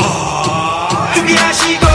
아, 아, 아. 준비하시고.